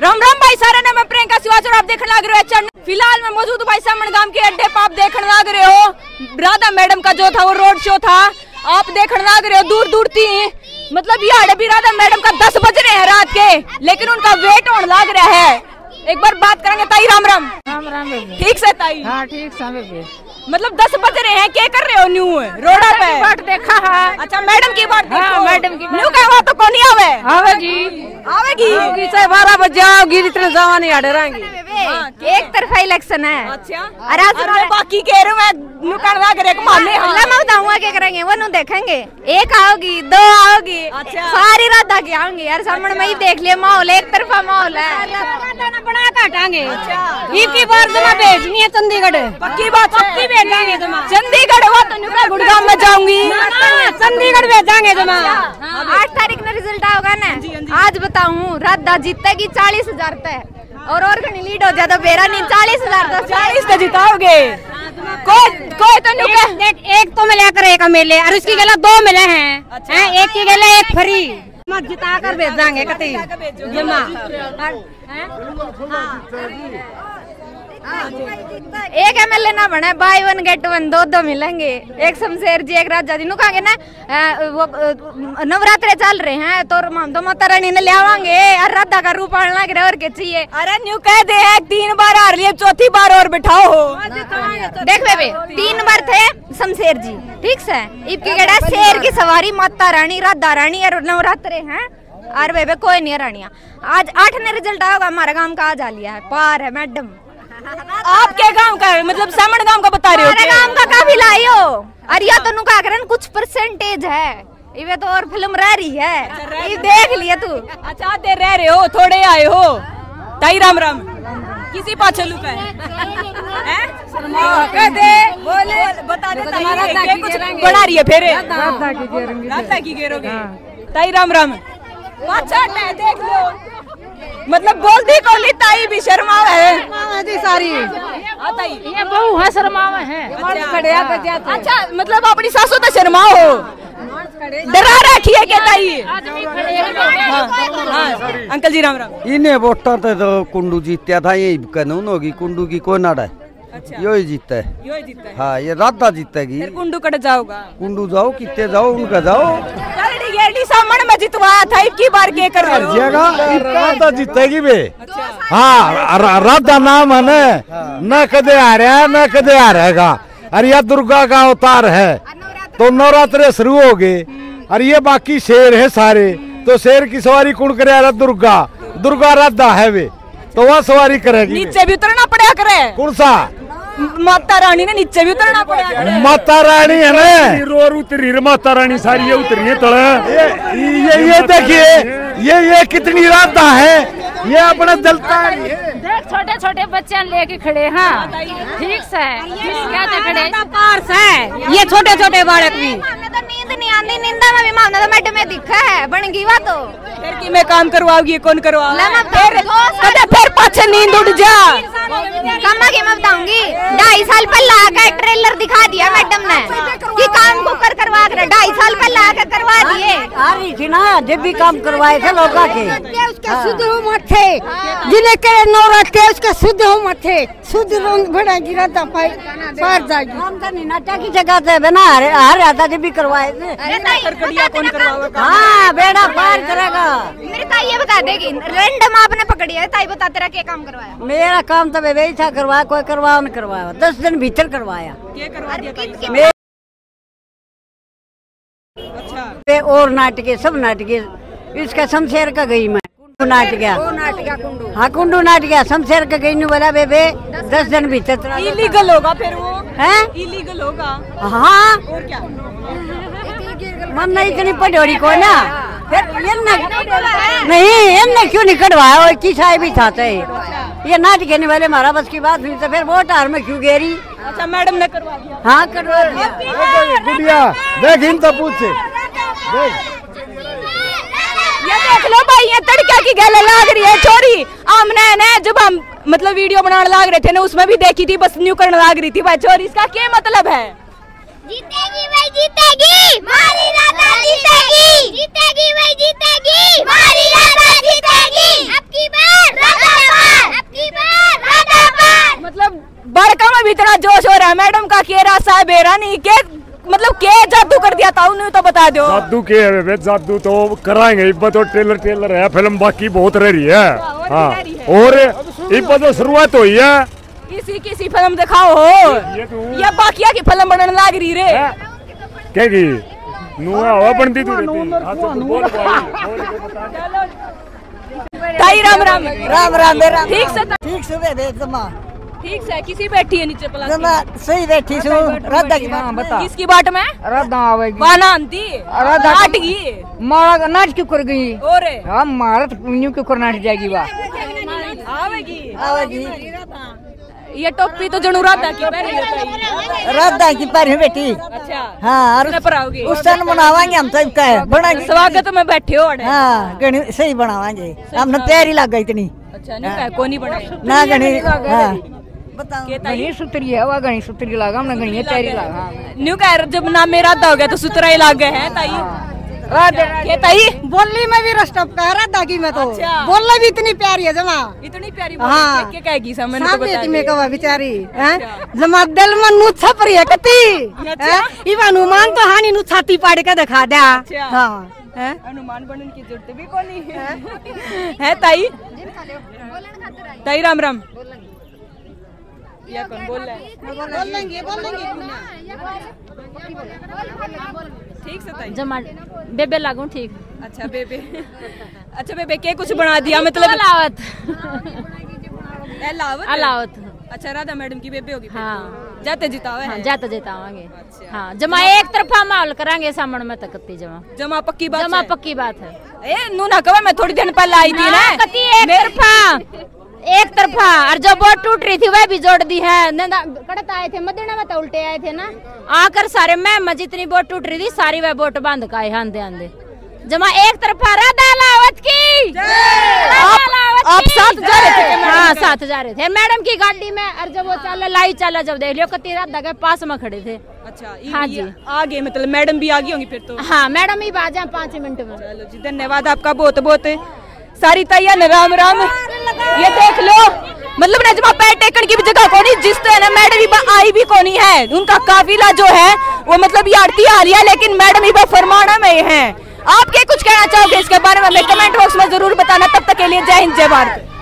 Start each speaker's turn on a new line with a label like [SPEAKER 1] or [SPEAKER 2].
[SPEAKER 1] राम राम भाई सारे ने मैं प्रियंका सिवाचर आप देखने लग रहे हो फ़िलहाल मैं मौजूद भाई सामन गाँव के अड्डे पर आप देखने लग रहे हो राधा मैडम का जो था वो रोड शो था। आप देखने लग रहे हो दूर दूर थी। मतलब ये अड्डे भी राधा मैडम का दस बज रहे हैं रात के लेकिन उनका वेट होने लग रहा है। एक बार बात करेंगे ताई राम राम।
[SPEAKER 2] राम राम
[SPEAKER 1] ठीक से ताई?
[SPEAKER 2] हाँ ठीक सा बेबी।
[SPEAKER 1] मतलब दस बज रहे हैं क्या कर रहे हो न्यू? रोडा पे।
[SPEAKER 2] बाट देखा है।
[SPEAKER 1] अच्छा मैडम की बात
[SPEAKER 2] हाँ, मैडम की
[SPEAKER 1] न्यू का कहवा तो कौन ही आवे?
[SPEAKER 2] आवेगी।
[SPEAKER 1] आवेगी?
[SPEAKER 2] चाहे बारह बजे आओगी इतने जवानी नहीं आड़े रहेंगी।
[SPEAKER 1] हाँ,
[SPEAKER 3] एक तरफा इलेक्शन है।
[SPEAKER 1] अच्छा।
[SPEAKER 3] अरे
[SPEAKER 1] अरे बाकी कह रहे मैं करे माने हाँ
[SPEAKER 3] मैं बताऊँगा क्या करेंगे? वो नु देखेंगे। एक आओगी दो आओगी।
[SPEAKER 1] अच्छा।
[SPEAKER 3] सारी रात आके आऊँगी। यार सामने में ही देख लिया माहौल एक तरफा माहौल है।
[SPEAKER 2] बना काटांगे
[SPEAKER 1] अच्छा।
[SPEAKER 2] बार जमा भेजनी है चंडीगढ़?
[SPEAKER 1] पक्की बात
[SPEAKER 2] पक्की भेजांगे जमा
[SPEAKER 1] चंडीगढ़ हुआ तो गुड़गांव में जाऊँगी।
[SPEAKER 2] चंडीगढ़ भेजांगे जमा
[SPEAKER 3] आठ तारीख में रिज़ल्ट आओगा ना? आज बताऊँ राधा जीतेगी चालीस हज़ार तय और और कहीं लीड हो जाए तो मेरा नहीं चालीस हज़ार तो
[SPEAKER 1] चालीस तो जिताओगे। कोई कोई तो नहीं
[SPEAKER 2] एक, देख एक तो मिला कर एक मिले और उसकी गला दो मिले हैं।
[SPEAKER 1] अच्छा।
[SPEAKER 2] है? एक की गला एक फ्री। मत जिता कर भेज देंगे जमा।
[SPEAKER 3] एक एम एल ए ना बना बाई वन गेट वन दो दो मिलेंगे। एक शमशेर जी एक राजा जी नु कहेंगे ना वो नवरात्रे चल रहे हैं तो हम तो माता रानी ने ले आवांगे और राधा का रूप आने लग रहा है और क्या चाहिए?
[SPEAKER 1] अरे न्यू कह दे है तीन बार हार लिए चौथी बार और बिठाओ। हो
[SPEAKER 3] देख बेबे तीन बार थे शमशेर जी ठीक से? इबकी गड़ा शेर की सवारी माता रानी राधा रानी और नवरात्रे हैं। और बेबे कोई नहीं है रानिया। आज आठ ने रिज़ल्ट आएगा हमारा गाँव का आज आ लिया है। पार है मैडम।
[SPEAKER 1] आपके गाँव का है, मतलब सामन गाँव का बता रहे हो
[SPEAKER 3] गाँव का काफ़ी लाइयो और या तो नुका करन कुछ परसेंटेज है। इवे तो और फ़िल्म रह रही है। ये देख लिया तू।
[SPEAKER 1] अच्छा आते रह रहे हो थोड़े आए हो। ताई राम राम। किसी पाछे लुका है? कह दे बोले बता दे ये कुछ बना रही है फिर। राधा की घेरोगे। ताई राम राम। अच्छा है देख लो। मतलब बोल दी कोली ताई भी शर्मा है।
[SPEAKER 2] जी सारी।
[SPEAKER 1] हाँ, ताई।
[SPEAKER 2] ये बहु है। शर्मावे है
[SPEAKER 1] अच्छा मतलब अपनी सासू तो शर्मा हो डरा रखी है क्या ताई
[SPEAKER 2] हैं।
[SPEAKER 1] हाँ, अंकल जी राम राम।
[SPEAKER 4] इन्हें वोटा ते तो कुंडू जीतया था यही कानून होगी कुंडू की कोई नाड़ा है।
[SPEAKER 1] अच्छा।
[SPEAKER 4] यो ही जीतता है।
[SPEAKER 1] यो ही जीता है।
[SPEAKER 4] हाँ ये राधा जीतेगी।
[SPEAKER 1] कुंडू कट जाओगा
[SPEAKER 4] कुंडू जाओ कितने जाओ उनका जाओ।
[SPEAKER 1] सामने में जितवाया था इक्की बार के कर
[SPEAKER 5] राधा जीतेगी बे हाँ रा- राधा नाम है न न कदे आ रहा है न कदे आ रहेगा। अरे यह दुर्गा का अवतार है। तो नवरात्र शुरू हो गए और ये बाकी शेर है सारे। तो शेर की सवारी कौन करे अरे दुर्गा? दुर्गा राधा है वे तो वह सवारी करेगी।
[SPEAKER 1] नीचे भी उतरना पड़ा करे।
[SPEAKER 5] कौन सा?
[SPEAKER 1] माता रानी ने नीचे भी उतरना पड़ेगा
[SPEAKER 5] माता रानी है ना? रोर उतरी रे माता रानी सारी ये उतरी है तले। ये ये देखिए ये ये कितनी राता है? ये अपना जलता है।
[SPEAKER 2] देख छोटे छोटे बच्चे लेके खड़े हैं। ठीक से। क्या तो खड़े पार्स है। ये छोटे छोटे बालक भी।
[SPEAKER 3] तो नींद में विमान तो मैडम में दिखा है बन गई तो
[SPEAKER 1] फिर की मैं काम करवाऊँगी कौन करवाओ? फिर कदे फिर पाछे नींद उड़ जा।
[SPEAKER 3] कमा की मैं बताऊँगी? ढाई साल पहले आकर ट्रेलर दिखा दिया मैडम ने कि काम को कर ढाई साल पहले आकर करवा दिए।
[SPEAKER 6] आ रही थी ना जब भी काम करवाए थे लोग के।
[SPEAKER 2] उसका शुद्ध हो। मथे जिन्हें करे नौराते उसका शुद्ध हो मथे शुद्ध रंग बड़ा गिरा था पाई पार जाएगी
[SPEAKER 6] हम तो नाटा की जगह थे बिना हर हर आता जब भी करवाए थे। हाँ बेड़ा पार करेगा।
[SPEAKER 3] मेरी ताई ये बता देगी रैंडम आपने पकड़ी है ताई बता तेरा क्या काम करवाया?
[SPEAKER 6] मेरा काम तो वही था करवाया कोई करवाया नहीं करवाया। दस दिन भीतर करवाया।
[SPEAKER 1] क्या करवा दिया
[SPEAKER 6] पे और नाटके सब नाटके इसका शमशेर का गई मैं। कुंडू नाट गया। हाँ कुंडू नाट गया। शमशेर का गई नहीं बोला बेबे। दस दिन भी
[SPEAKER 1] इलीगल होगा फिर वो।
[SPEAKER 6] है?
[SPEAKER 1] इलीगल होगा।
[SPEAKER 6] हाँ।
[SPEAKER 1] और क्या?
[SPEAKER 6] मन नहीं इतनी पटोरी को ना। फिर ये न, नहीं इनने क्यों नहीं कटवाया और किसा भी था तो ये। नाच कहने वाले हमारा बस की बात हुई तो फिर वोट हार में क्यों गेरी?
[SPEAKER 1] अच्छा मैडम ने करवा दिया।
[SPEAKER 6] हाँ कटवा दिया।
[SPEAKER 5] गुड़िया देख इन तो पूछे।
[SPEAKER 1] ये देख लो भाई ये तड़का की गल लाग रही है छोरी आमने ने जब हम मतलब वीडियो बनाने लाग रहे थे ना उसमें भी देखी थी बस न्यू करने लाग रही थी। भाई छोरी इसका क्या मतलब है?
[SPEAKER 3] जीतेगी भाई जीतेगी। मारी राधा जीतेगी। जीतेगी भाई जीतेगी। मारी राधा जीतेगी। आपकी बार राधा बार। आपकी बार राधा बार।
[SPEAKER 1] मतलब बड़का में भी इतना जोश हो रहा है। मैडम का केरा साहब हेरा नहीं के मतलब के जादू कर दिया था उन्हें तो बता दो।
[SPEAKER 7] जादू के है बे जादू तो कराएँगे। इब्बत तो टेलर टेलर है फ़िल्म बाकी बहुत रह रही है। हाँ और इब्बत तो शुरुआत हुई है।
[SPEAKER 1] इसी किसी फ़िल्म दिखाओ हो।
[SPEAKER 7] ये तो
[SPEAKER 1] ये बाकिया की फ़िल्म बनने लाग रही रे।
[SPEAKER 7] कहेगी नुआ हवा बनती तू हाँ तो के बता
[SPEAKER 1] ताई राम राम।
[SPEAKER 2] राम राम राम
[SPEAKER 1] ठीक से
[SPEAKER 2] ठीक सुबह दे जमा
[SPEAKER 1] ठीक से किसी बैठी है नीचे
[SPEAKER 2] जमा सही बैठी सु राधा की बात बता
[SPEAKER 1] किसकी बाट में?
[SPEAKER 6] राधा आवेगी।
[SPEAKER 1] बाना आंती
[SPEAKER 6] राधा-
[SPEAKER 1] हट गई
[SPEAKER 6] मारा नाच क्यों कर गई।
[SPEAKER 1] और
[SPEAKER 6] हम मारा तो न्यू क्यों कर नाच जाएगी
[SPEAKER 1] आवेगी।
[SPEAKER 2] आवेगी।
[SPEAKER 1] ये टोपी तो जणू राधा की पहनी है
[SPEAKER 2] राधा की है बेटी।
[SPEAKER 1] अच्छा।
[SPEAKER 2] हाँ और
[SPEAKER 1] पर आओगे
[SPEAKER 2] उस सन मनावांगे हम सब का बना
[SPEAKER 1] स्वागत में बैठे हो।
[SPEAKER 2] हाँ गणी सही बनावांगे। हमने तैयारी लग गई इतनी।
[SPEAKER 1] अच्छा नहीं कौन नहीं बनाई।
[SPEAKER 2] ना गणी हाँ। बताओ
[SPEAKER 1] के ताई
[SPEAKER 6] सुतरी है वह गणी सुतरी लगा हमने गणी तैयारी लगा।
[SPEAKER 1] न्यू कह जब नाम मेरा हो गया तो सुतरा ही लाग गए ताई। के ताई
[SPEAKER 2] बोलने में भी रस्टप का राधा की मैं तो।
[SPEAKER 1] अच्छा।
[SPEAKER 2] बोलने भी इतनी प्यारी है जमा।
[SPEAKER 1] इतनी प्यारी
[SPEAKER 2] हाँ।
[SPEAKER 1] क्या कहेगी सब तो
[SPEAKER 2] सामने
[SPEAKER 1] बता
[SPEAKER 2] तुम्हें
[SPEAKER 1] दिया।
[SPEAKER 2] कवा बेचारी हैं? जमा दिल में है कती।
[SPEAKER 1] अच्छा।
[SPEAKER 2] हनुमान तो हानि नु छाती पाड़ के दिखा दे।
[SPEAKER 1] अच्छा।
[SPEAKER 2] हाँ। हैं?
[SPEAKER 1] अनुमान बनने की ज़रूरत भी कौन। है? है ताई? ताई राम राम। या कौन बोल रहा है?
[SPEAKER 2] बोलेंगे बोलेंगे
[SPEAKER 1] ठीक से ताई?
[SPEAKER 8] जमा बेबे लागू ठीक.
[SPEAKER 1] अच्छा बेबे. अच्छा बेबे के कुछ बना दिया? मतलब
[SPEAKER 8] अलावत.
[SPEAKER 1] अलावत?
[SPEAKER 8] अलावत.
[SPEAKER 1] अच्छा राधा मैडम की बेबे होगी
[SPEAKER 8] हाँ।
[SPEAKER 1] तो। जाते जितावे
[SPEAKER 8] हाँ.
[SPEAKER 1] है
[SPEAKER 8] जाता जेतावांगे.
[SPEAKER 1] अच्छा।
[SPEAKER 8] हाँ जमा एक तरफा माहौल करांगे सामने में तकती जमा.
[SPEAKER 1] जमा पक्की बात
[SPEAKER 8] जमा पक्की बात है.
[SPEAKER 1] ए नू ना कवा मैं थोड़ी दिन पहले आई थी ना?
[SPEAKER 8] हाँ, कती एक तरफा एक तरफा और जो बोट टूट रही थी वह भी जोड़ दी है। कड़त आए थे मदीना में तो उल्टे आए थे ना। आकर सारे मैं जितनी बोट टूट रही थी सारी वह बोट बाँध का आए आंधे आंधे। जमा एक तरफा राधा लावत की।
[SPEAKER 1] आप साथ जा रहे थे
[SPEAKER 8] हाँ साथ जा रहे थे। मैडम की गाड़ी में और जब वो चाला लाई चाला जब देख लियो कती राधा के पास में खड़े थे।
[SPEAKER 1] अच्छा
[SPEAKER 8] हाँ जी।
[SPEAKER 1] आगे मतलब मैडम भी आगे होंगी फिर तो?
[SPEAKER 8] हाँ मैडम ही बाजा पाँच मिनट में।
[SPEAKER 1] चलो जी धन्यवाद आपका बहुत बहुत सारी तैयार राम राम। ये देख लो। मतलब नजमा पैर टेकन की भी जगह कोनी, जिस तरह मैडम इबा आई भी कोनी है। उनका काफिला जो है, वो मतलब यारती आ रही है, लेकिन मैडम इबा फरमाना में है। आप क्या कुछ कहना चाहोगे इसके बारे में? हमें कमेंट बॉक्स में ज़रूर बताना। तब तक के लिए जय हिंद, जय भारत।